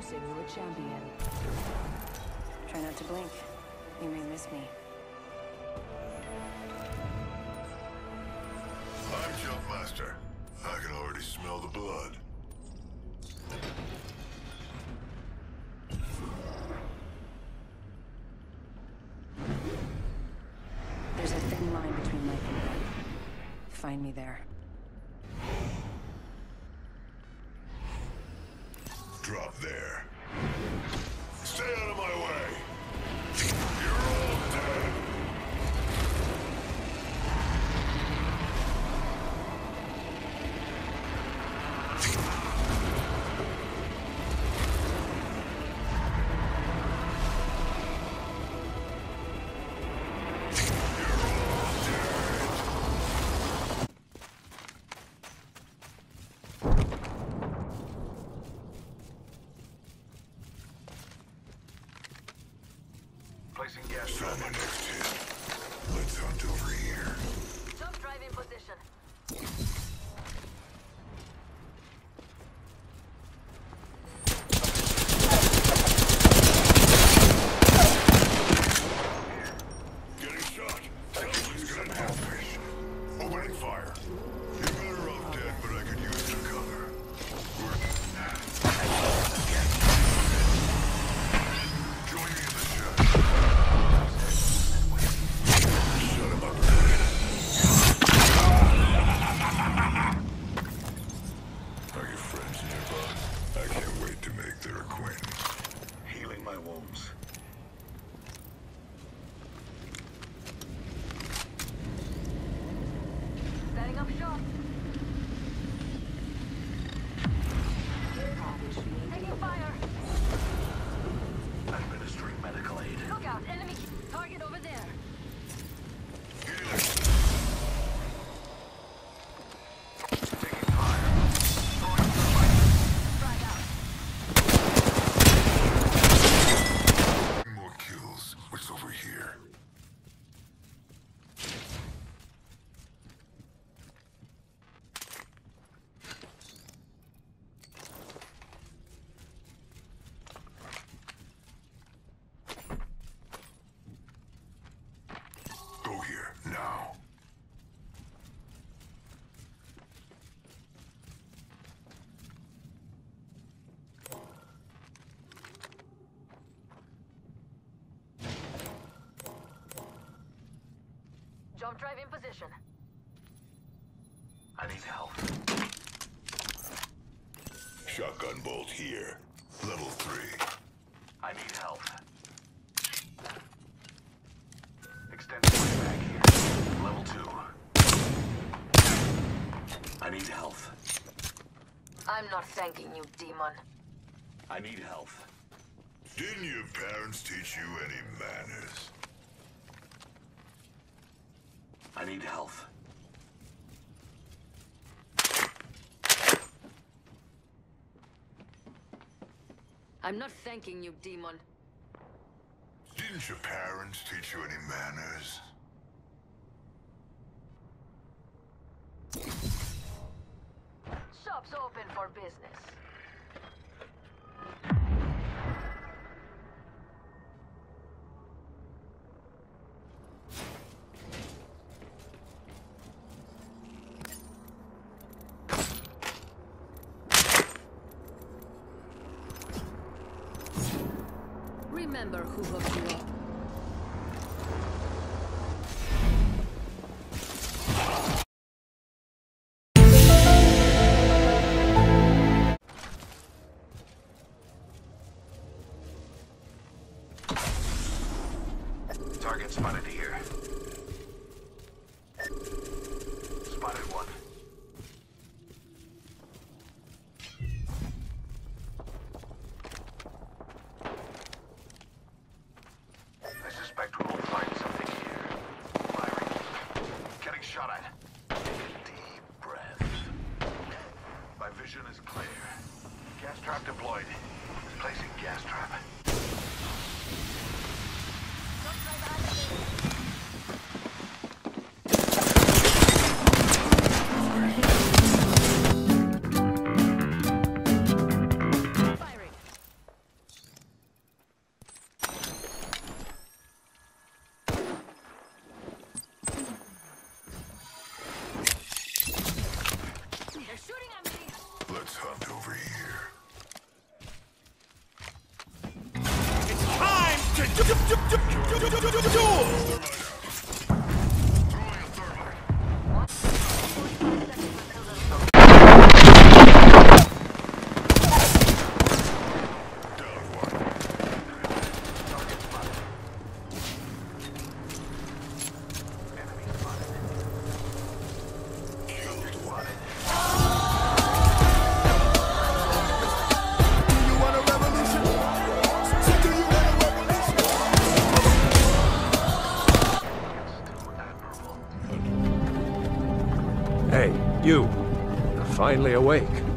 Introducing your champion. Try not to blink. You may miss me. I'm Jumpmaster. I can already smell the blood. There's a thin line between life and death. Find me there. There. Stay out of my way! You're all dead! Saw hit. Let's hunt over here. Jump drive in position. Look out, enemy target over there. Now. Jump drive in position. I need help. Shotgun bolt here. Level three. I need help. Extended way back. Level two. I need health. I'm not thanking you, demon. I need health. Didn't your parents teach you any manners? I need health. I'm not thanking you, demon. Didn't your parents teach you any manners? Shop's open for business. Remember who hooked you up. Target spotted here. Spotted one. I suspect we will find something here. Firing. Getting shot at. Deep breath. My vision is clear. Gas trap deployed. Placing gas trap. over here. It's time to do, do, do, do, do, do, do, do, do. You. You're finally awake.